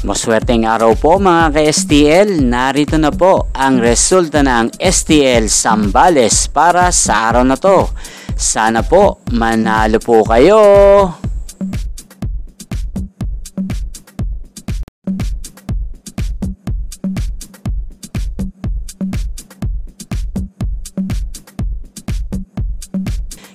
Maswerteng araw po mga ka-STL, narito na po ang resulta ng STL Sambales para sa araw na to. Sana po manalo po kayo!